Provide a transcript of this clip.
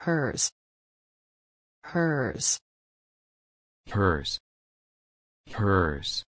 hers. Hers. Hers. Hers.